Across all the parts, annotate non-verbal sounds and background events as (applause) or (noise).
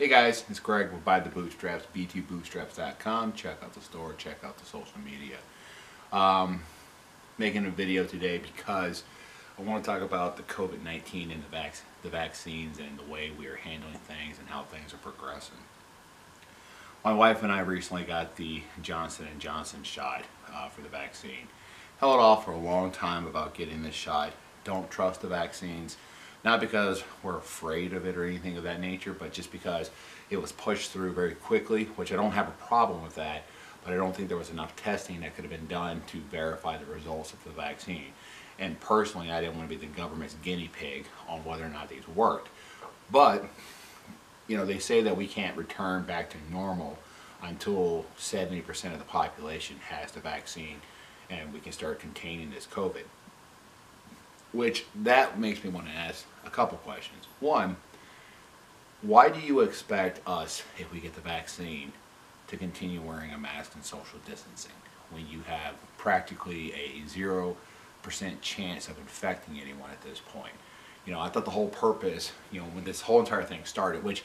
Hey guys, it's Greg with By the Bootstraps, btbootstraps.com. Check out the store, check out the social media. Um, making a video today because I want to talk about the COVID-19 and the, vac the vaccines and the way we are handling things and how things are progressing. My wife and I recently got the Johnson & Johnson shot uh, for the vaccine. Held off for a long time about getting this shot. Don't trust the vaccines. Not because we're afraid of it or anything of that nature, but just because it was pushed through very quickly, which I don't have a problem with that, but I don't think there was enough testing that could have been done to verify the results of the vaccine. And personally, I didn't want to be the government's guinea pig on whether or not these worked. But, you know, they say that we can't return back to normal until 70% of the population has the vaccine and we can start containing this COVID. Which that makes me want to ask a couple questions. One, why do you expect us, if we get the vaccine, to continue wearing a mask and social distancing when you have practically a zero percent chance of infecting anyone at this point? You know, I thought the whole purpose, you know, when this whole entire thing started, which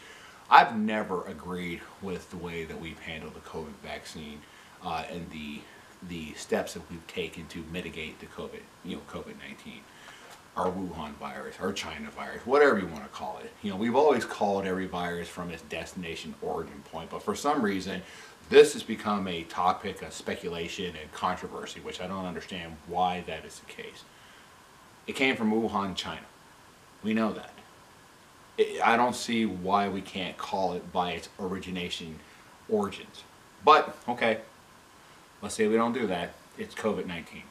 I've never agreed with the way that we've handled the COVID vaccine uh, and the the steps that we've taken to mitigate the COVID, you know, COVID-19 our Wuhan virus, our China virus, whatever you want to call it. You know, we've always called every virus from its destination origin point, but for some reason, this has become a topic of speculation and controversy, which I don't understand why that is the case. It came from Wuhan, China. We know that. I don't see why we can't call it by its origination origins. But, okay, let's say we don't do that. It's COVID-19.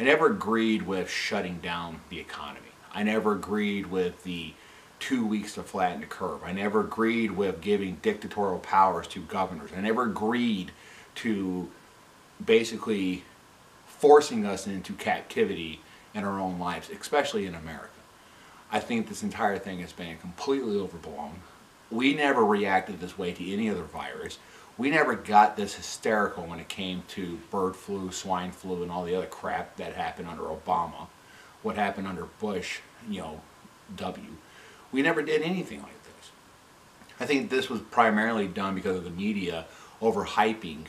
I never agreed with shutting down the economy. I never agreed with the two weeks to flatten the curve. I never agreed with giving dictatorial powers to governors. I never agreed to basically forcing us into captivity in our own lives, especially in America. I think this entire thing has been completely overblown. We never reacted this way to any other virus we never got this hysterical when it came to bird flu, swine flu, and all the other crap that happened under Obama. What happened under Bush, you know, W. We never did anything like this. I think this was primarily done because of the media overhyping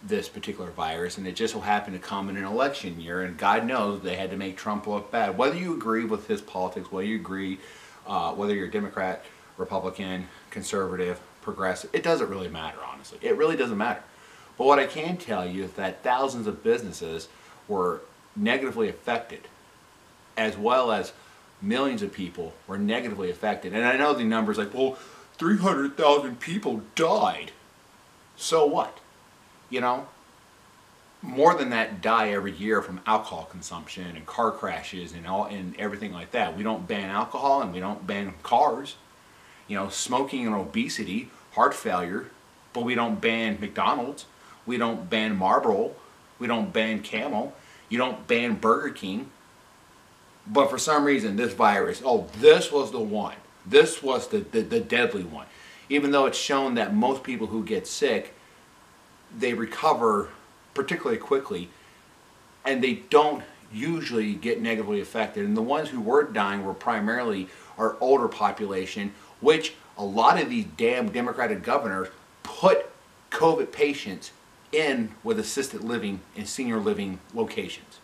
this particular virus, and it just so happened to come in an election year, and God knows they had to make Trump look bad. Whether you agree with his politics, whether you agree, uh, whether you're Democrat, Republican, conservative, progressive, it doesn't really matter, honestly. It really doesn't matter. But what I can tell you is that thousands of businesses were negatively affected, as well as millions of people were negatively affected. And I know the numbers like, well, 300,000 people died. So what? You know? More than that die every year from alcohol consumption and car crashes and all and everything like that. We don't ban alcohol and we don't ban cars you know, smoking and obesity, heart failure, but we don't ban McDonald's, we don't ban Marlboro, we don't ban Camel, you don't ban Burger King. But for some reason, this virus, oh, this was the one. This was the, the, the deadly one. Even though it's shown that most people who get sick, they recover particularly quickly, and they don't usually get negatively affected. And the ones who were dying were primarily our older population which a lot of these damn Democratic governors put COVID patients in with assisted living and senior living locations.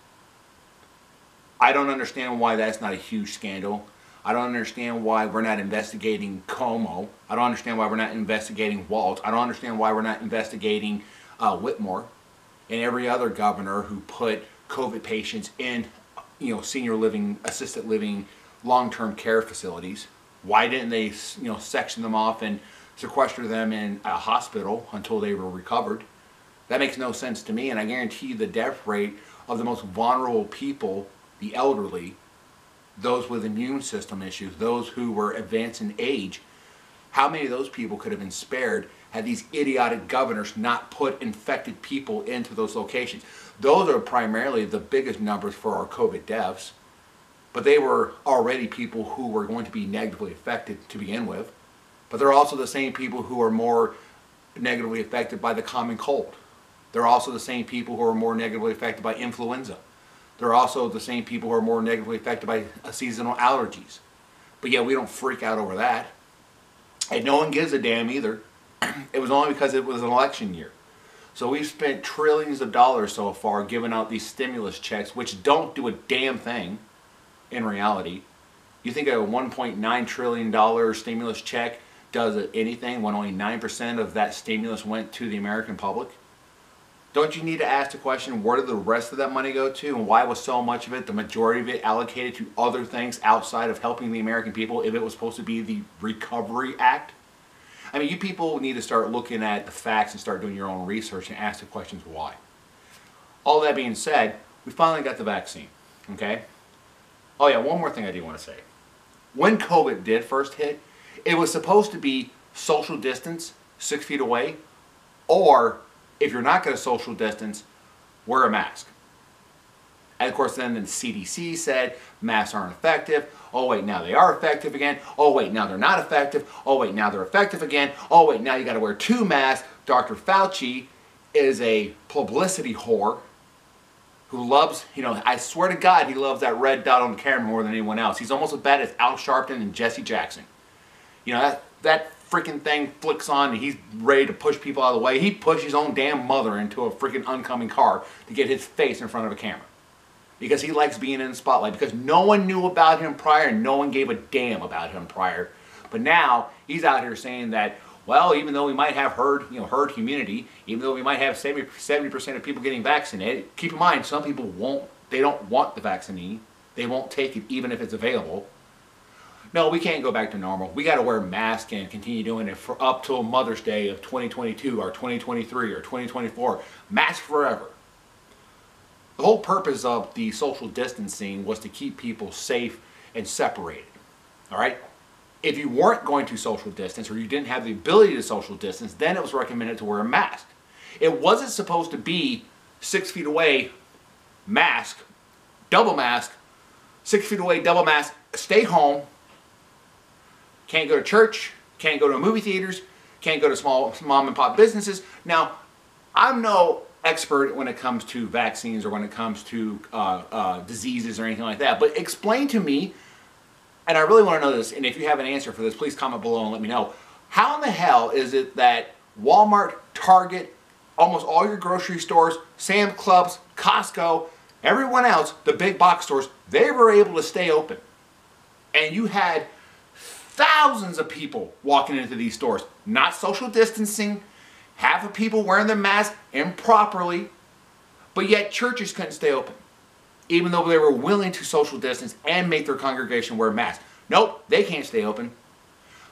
I don't understand why that's not a huge scandal. I don't understand why we're not investigating Cuomo. I don't understand why we're not investigating Walz. I don't understand why we're not investigating uh, Whitmer and every other governor who put COVID patients in, you know, senior living, assisted living, long-term care facilities. Why didn't they, you know, section them off and sequester them in a hospital until they were recovered? That makes no sense to me, and I guarantee you the death rate of the most vulnerable people, the elderly, those with immune system issues, those who were advanced in age, how many of those people could have been spared had these idiotic governors not put infected people into those locations? Those are primarily the biggest numbers for our COVID deaths but they were already people who were going to be negatively affected to begin with. But they're also the same people who are more negatively affected by the common cold. They're also the same people who are more negatively affected by influenza. They're also the same people who are more negatively affected by seasonal allergies. But yeah, we don't freak out over that. And no one gives a damn either. (clears throat) it was only because it was an election year. So we've spent trillions of dollars so far giving out these stimulus checks, which don't do a damn thing in reality. You think a $1.9 trillion stimulus check does anything when only 9% of that stimulus went to the American public? Don't you need to ask the question, where did the rest of that money go to and why was so much of it, the majority of it, allocated to other things outside of helping the American people if it was supposed to be the Recovery Act? I mean, you people need to start looking at the facts and start doing your own research and ask the questions why. All that being said, we finally got the vaccine, okay? Oh yeah, one more thing I do want to say. When COVID did first hit, it was supposed to be social distance, six feet away, or if you're not going to social distance, wear a mask. And of course, then the CDC said masks aren't effective. Oh, wait, now they are effective again. Oh, wait, now they're not effective. Oh, wait, now they're effective again. Oh, wait, now you got to wear two masks. Dr. Fauci is a publicity whore who loves, you know, I swear to God, he loves that red dot on the camera more than anyone else. He's almost as bad as Al Sharpton and Jesse Jackson. You know, that, that freaking thing flicks on and he's ready to push people out of the way. He pushed his own damn mother into a freaking oncoming car to get his face in front of a camera. Because he likes being in the spotlight. Because no one knew about him prior and no one gave a damn about him prior. But now he's out here saying that, well, even though we might have herd, you know, herd immunity, even though we might have 70, percent of people getting vaccinated, keep in mind some people won't, they don't want the vaccine. They won't take it even if it's available. No, we can't go back to normal. We got to wear masks and continue doing it for up till Mother's Day of 2022 or 2023 or 2024. Mask forever. The whole purpose of the social distancing was to keep people safe and separated. All right? If you weren't going to social distance or you didn't have the ability to social distance, then it was recommended to wear a mask. It wasn't supposed to be six feet away, mask, double mask, six feet away, double mask, stay home, can't go to church, can't go to movie theaters, can't go to small mom and pop businesses. Now, I'm no expert when it comes to vaccines or when it comes to uh, uh, diseases or anything like that, but explain to me, and I really want to know this, and if you have an answer for this, please comment below and let me know. How in the hell is it that Walmart, Target, almost all your grocery stores, Sam Clubs, Costco, everyone else, the big box stores, they were able to stay open. And you had thousands of people walking into these stores, not social distancing, half of people wearing their masks improperly, but yet churches couldn't stay open, even though they were willing to social distance and make their congregation wear masks. Nope, they can't stay open.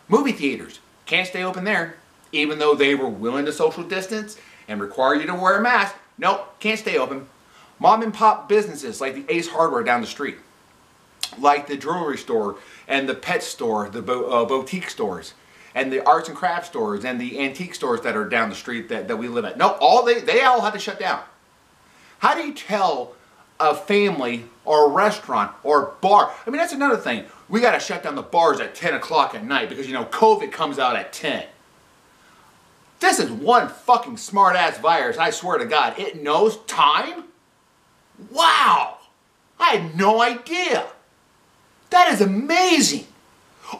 Movie theaters can't stay open there, even though they were willing to social distance and require you to wear a mask. Nope, can't stay open. Mom and pop businesses like the Ace Hardware down the street like the jewelry store and the pet store, the bo uh, boutique stores, and the arts and crafts stores and the antique stores that are down the street that, that we live at. No, all they, they all had to shut down. How do you tell a family or a restaurant or a bar? I mean, that's another thing. We got to shut down the bars at 10 o'clock at night because, you know, COVID comes out at 10. This is one fucking smart ass virus, I swear to God. It knows time? Wow! I had no idea. That is amazing.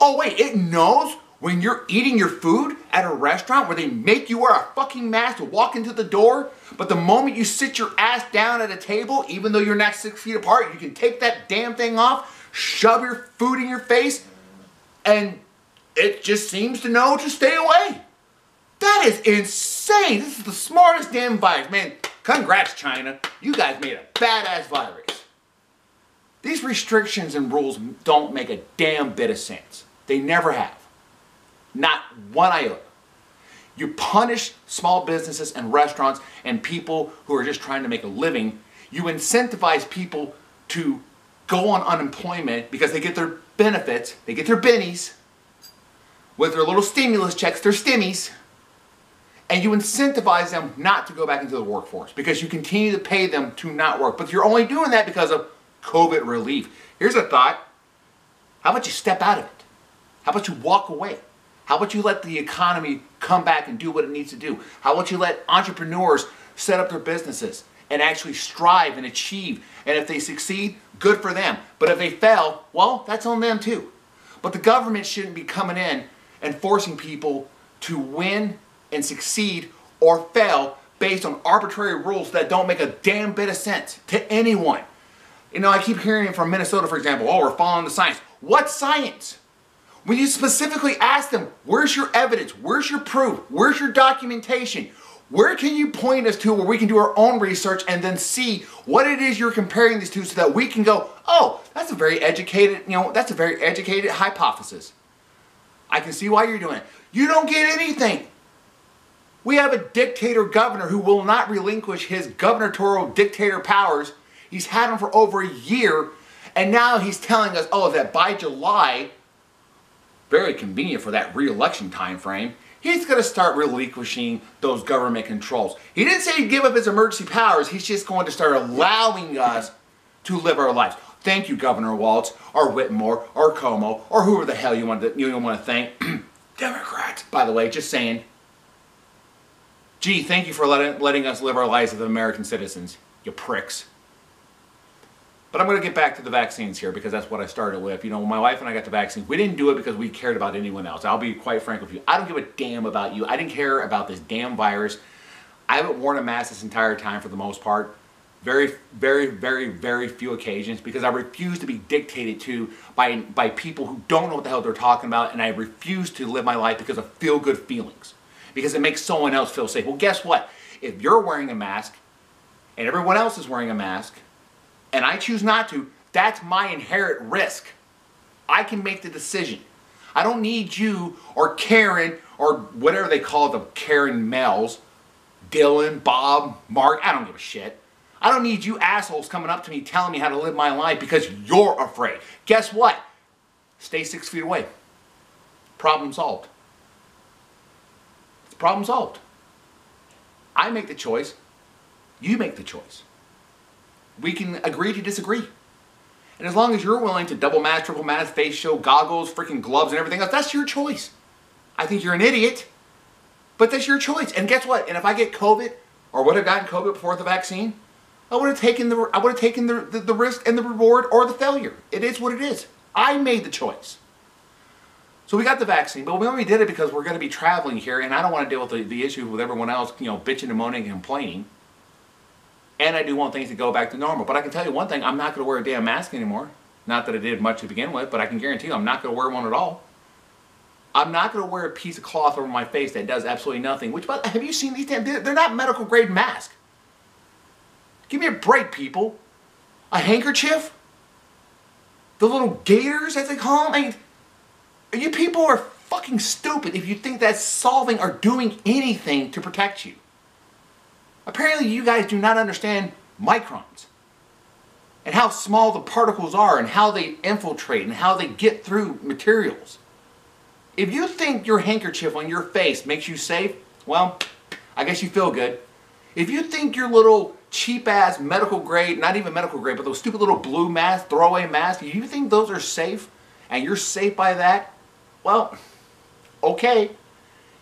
Oh wait, it knows when you're eating your food at a restaurant where they make you wear a fucking mask to walk into the door, but the moment you sit your ass down at a table, even though you're not six feet apart, you can take that damn thing off, shove your food in your face, and it just seems to know to stay away. That is insane. This is the smartest damn virus. Man, congrats, China. You guys made a badass virus. These restrictions and rules don't make a damn bit of sense. They never have. Not one iota. You punish small businesses and restaurants and people who are just trying to make a living. You incentivize people to go on unemployment because they get their benefits, they get their bennies, with their little stimulus checks, their stimmies, and you incentivize them not to go back into the workforce because you continue to pay them to not work. But you're only doing that because of COVID relief. Here's a thought. How about you step out of it? How about you walk away? How about you let the economy come back and do what it needs to do? How about you let entrepreneurs set up their businesses and actually strive and achieve? And if they succeed, good for them. But if they fail, well, that's on them too. But the government shouldn't be coming in and forcing people to win and succeed or fail based on arbitrary rules that don't make a damn bit of sense to anyone. You know, I keep hearing from Minnesota, for example, oh, we're following the science. What science? When you specifically ask them, where's your evidence? Where's your proof? Where's your documentation? Where can you point us to where we can do our own research and then see what it is you're comparing these to so that we can go, oh, that's a very educated, you know, that's a very educated hypothesis. I can see why you're doing it. You don't get anything. We have a dictator governor who will not relinquish his gubernatorial dictator powers. He's had them for over a year, and now he's telling us, oh, that by July, very convenient for that re-election time frame, he's going to start relinquishing those government controls. He didn't say he'd give up his emergency powers. He's just going to start allowing us to live our lives. Thank you, Governor Walz, or Whitmer, or Cuomo, or whoever the hell you want to, you want to thank. (clears throat) Democrats, by the way, just saying. Gee, thank you for letting, letting us live our lives as American citizens, you pricks. But I'm going to get back to the vaccines here because that's what I started with. You know, when my wife and I got the vaccine, we didn't do it because we cared about anyone else. I'll be quite frank with you. I don't give a damn about you. I didn't care about this damn virus. I haven't worn a mask this entire time for the most part. Very, very, very, very few occasions because I refuse to be dictated to by, by people who don't know what the hell they're talking about and I refuse to live my life because of feel-good feelings. Because it makes someone else feel safe. Well, guess what? If you're wearing a mask and everyone else is wearing a mask, and I choose not to, that's my inherent risk. I can make the decision. I don't need you or Karen or whatever they call the Karen males, Dylan, Bob, Mark, I don't give a shit. I don't need you assholes coming up to me telling me how to live my life because you're afraid. Guess what? Stay six feet away. Problem solved. It's problem solved. I make the choice. You make the choice we can agree to disagree. And as long as you're willing to double mask, triple mask, face shield, goggles, freaking gloves, and everything else, that's your choice. I think you're an idiot, but that's your choice. And guess what? And if I get COVID or would have gotten COVID before the vaccine, I would have taken the I would have taken the, the, the risk and the reward or the failure. It is what it is. I made the choice. So we got the vaccine, but we only did it because we're going to be traveling here, and I don't want to deal with the, the issue with everyone else, you know, bitching and moaning and complaining. And I do want things to go back to normal. But I can tell you one thing, I'm not going to wear a damn mask anymore. Not that I did much to begin with, but I can guarantee you I'm not going to wear one at all. I'm not going to wear a piece of cloth over my face that does absolutely nothing. Which, but have you seen these damn, they're not medical grade masks. Give me a break, people. A handkerchief? The little gaiters, as they call them? I mean, you people are fucking stupid if you think that's solving or doing anything to protect you. Apparently you guys do not understand microns and how small the particles are and how they infiltrate and how they get through materials. If you think your handkerchief on your face makes you safe, well, I guess you feel good. If you think your little cheap ass medical grade, not even medical grade, but those stupid little blue masks, throwaway masks, you think those are safe and you're safe by that, well, okay.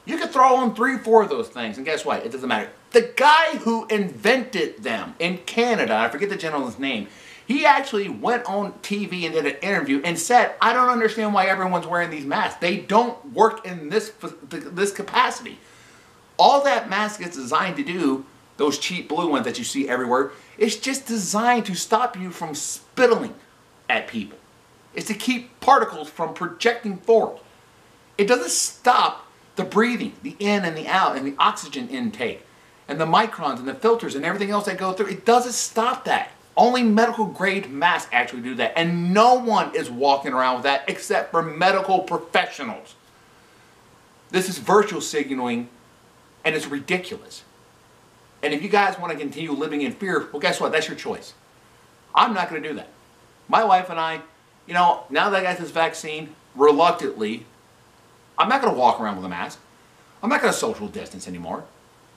You could throw on three, four of those things, and guess what? It doesn't matter. The guy who invented them in Canada, I forget the gentleman's name, he actually went on TV and did an interview and said, I don't understand why everyone's wearing these masks. They don't work in this, this capacity. All that mask is designed to do, those cheap blue ones that you see everywhere, it's just designed to stop you from spittling at people. It's to keep particles from projecting forward. It doesn't stop the breathing, the in and the out, and the oxygen intake and the microns and the filters and everything else that go through, it doesn't stop that. Only medical grade masks actually do that. And no one is walking around with that except for medical professionals. This is virtual signaling and it's ridiculous. And if you guys want to continue living in fear, well, guess what? That's your choice. I'm not going to do that. My wife and I, you know, now that I got this vaccine, reluctantly, I'm not going to walk around with a mask. I'm not going to social distance anymore.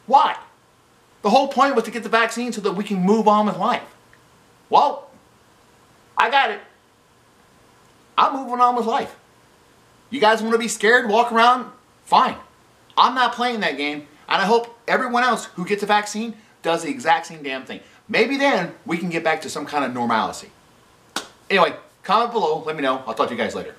Why? The whole point was to get the vaccine so that we can move on with life. Well, I got it. I'm moving on with life. You guys want to be scared, walk around? Fine. I'm not playing that game, and I hope everyone else who gets a vaccine does the exact same damn thing. Maybe then we can get back to some kind of normalcy. Anyway, comment below, let me know. I'll talk to you guys later.